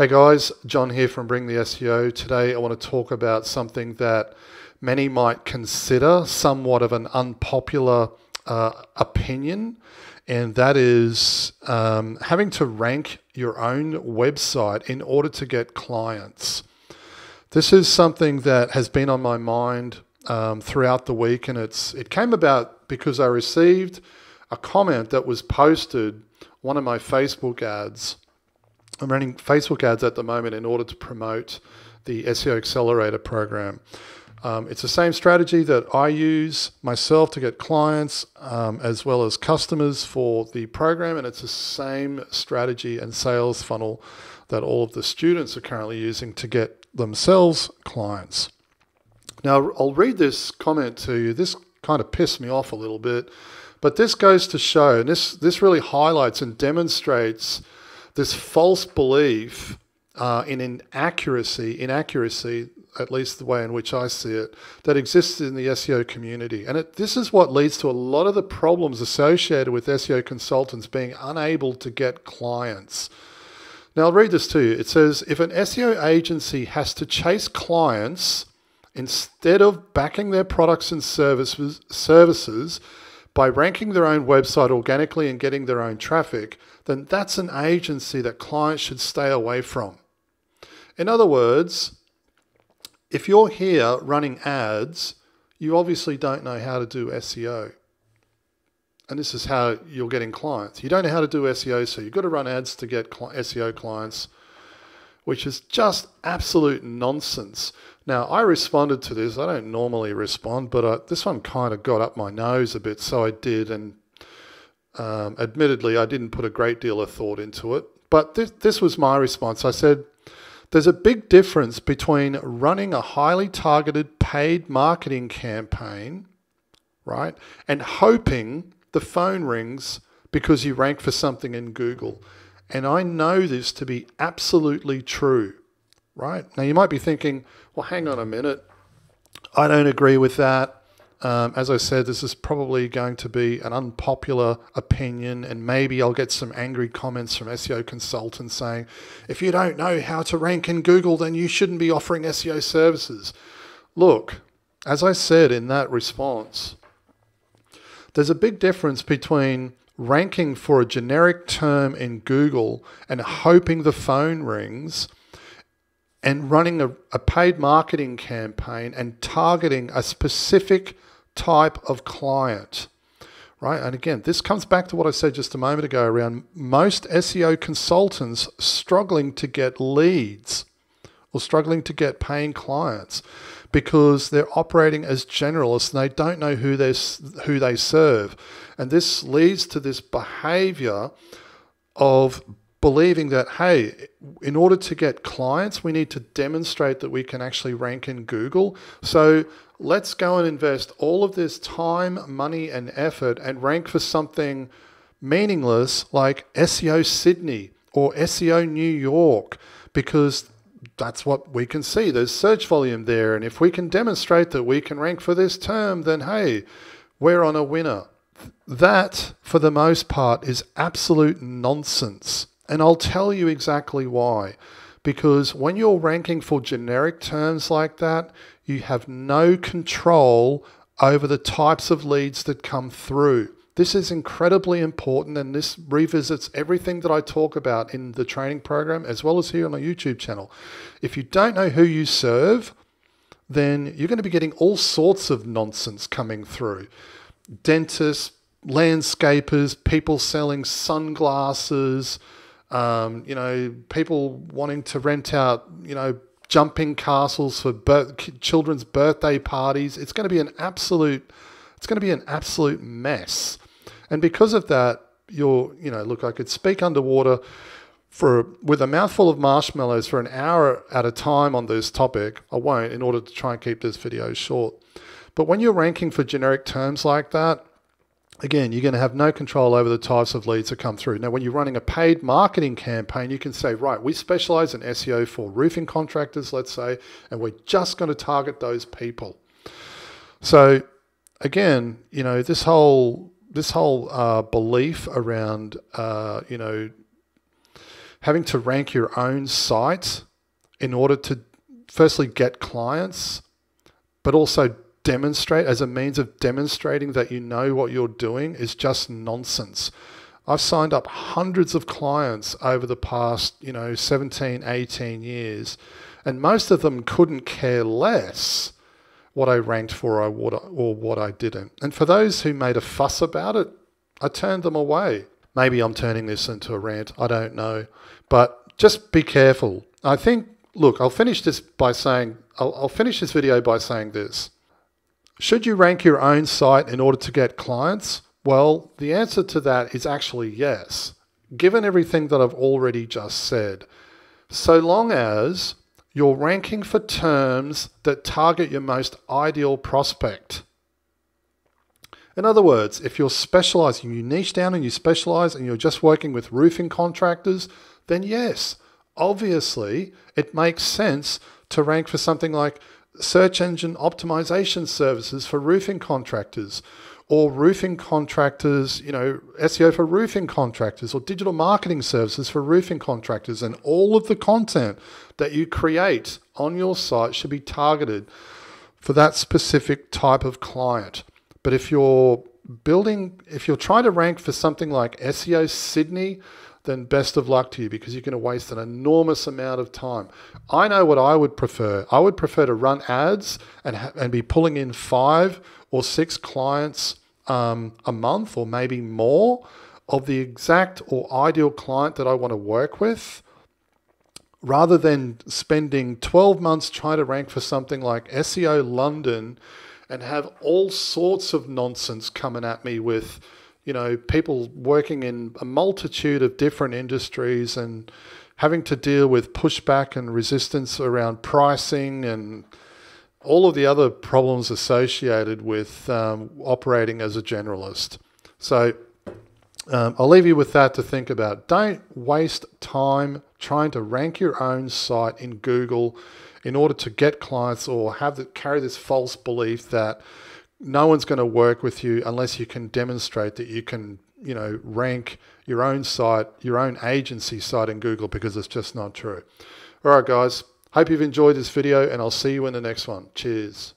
Hey guys, John here from Bring the SEO. Today I want to talk about something that many might consider somewhat of an unpopular uh, opinion, and that is um, having to rank your own website in order to get clients. This is something that has been on my mind um, throughout the week, and it's it came about because I received a comment that was posted one of my Facebook ads. I'm running Facebook ads at the moment in order to promote the SEO Accelerator program. Um, it's the same strategy that I use myself to get clients um, as well as customers for the program, and it's the same strategy and sales funnel that all of the students are currently using to get themselves clients. Now, I'll read this comment to you. This kind of pissed me off a little bit, but this goes to show, and this, this really highlights and demonstrates this false belief uh, in inaccuracy, inaccuracy, at least the way in which I see it, that exists in the SEO community. And it, this is what leads to a lot of the problems associated with SEO consultants being unable to get clients. Now, I'll read this to you. It says if an SEO agency has to chase clients instead of backing their products and services, services by ranking their own website organically and getting their own traffic, then that's an agency that clients should stay away from. In other words, if you're here running ads, you obviously don't know how to do SEO. And this is how you're getting clients. You don't know how to do SEO, so you've got to run ads to get SEO clients, which is just absolute nonsense. Now, I responded to this. I don't normally respond, but I, this one kind of got up my nose a bit, so I did. And um, admittedly, I didn't put a great deal of thought into it. But this, this was my response. I said, there's a big difference between running a highly targeted paid marketing campaign, right, and hoping the phone rings because you rank for something in Google. And I know this to be absolutely true, right? Now you might be thinking, well, hang on a minute. I don't agree with that. Um, as I said, this is probably going to be an unpopular opinion, and maybe I'll get some angry comments from SEO consultants saying, if you don't know how to rank in Google, then you shouldn't be offering SEO services. Look, as I said in that response, there's a big difference between ranking for a generic term in Google and hoping the phone rings and running a, a paid marketing campaign and targeting a specific type of client, right? And again, this comes back to what I said just a moment ago around most SEO consultants struggling to get leads or struggling to get paying clients because they're operating as generalists and they don't know who they who they serve. And this leads to this behavior of believing that, hey, in order to get clients, we need to demonstrate that we can actually rank in Google. So let's go and invest all of this time, money, and effort and rank for something meaningless like SEO Sydney or SEO New York because that's what we can see. There's search volume there. And if we can demonstrate that we can rank for this term, then hey, we're on a winner. That, for the most part, is absolute nonsense. And I'll tell you exactly why. Because when you're ranking for generic terms like that, you have no control over the types of leads that come through. This is incredibly important and this revisits everything that I talk about in the training program as well as here on my YouTube channel. If you don't know who you serve, then you're going to be getting all sorts of nonsense coming through. Dentists, landscapers, people selling sunglasses, um, you know, people wanting to rent out, you know, jumping castles for birth, children's birthday parties. It's going to be an absolute, it's going to be an absolute mess. And because of that, you're, you know, look, I could speak underwater for with a mouthful of marshmallows for an hour at a time on this topic. I won't in order to try and keep this video short. But when you're ranking for generic terms like that, again, you're going to have no control over the types of leads that come through. Now, when you're running a paid marketing campaign, you can say, right, we specialize in SEO for roofing contractors, let's say, and we're just going to target those people. So, again, you know, this whole this whole uh, belief around, uh, you know, having to rank your own site in order to firstly get clients, but also demonstrate as a means of demonstrating that you know what you're doing is just nonsense. I've signed up hundreds of clients over the past, you know, 17, 18 years, and most of them couldn't care less what I ranked for or what I, or what I didn't. And for those who made a fuss about it, I turned them away. Maybe I'm turning this into a rant, I don't know. But just be careful. I think, look, I'll finish this by saying, I'll, I'll finish this video by saying this. Should you rank your own site in order to get clients? Well, the answer to that is actually yes, given everything that I've already just said. So long as you're ranking for terms that target your most ideal prospect. In other words, if you're specializing, you niche down and you specialize and you're just working with roofing contractors, then yes, obviously it makes sense to rank for something like search engine optimization services for roofing contractors or roofing contractors, you know, SEO for roofing contractors or digital marketing services for roofing contractors. And all of the content that you create on your site should be targeted for that specific type of client. But if you're building, if you're trying to rank for something like SEO Sydney, then best of luck to you because you're going to waste an enormous amount of time. I know what I would prefer. I would prefer to run ads and, and be pulling in five or six clients um, a month or maybe more of the exact or ideal client that I want to work with rather than spending 12 months trying to rank for something like SEO London and have all sorts of nonsense coming at me with you know, people working in a multitude of different industries and having to deal with pushback and resistance around pricing and all of the other problems associated with um, operating as a generalist. So um, I'll leave you with that to think about. Don't waste time trying to rank your own site in Google in order to get clients or have the, carry this false belief that no one's going to work with you unless you can demonstrate that you can, you know, rank your own site, your own agency site in Google because it's just not true. All right, guys. Hope you've enjoyed this video and I'll see you in the next one. Cheers.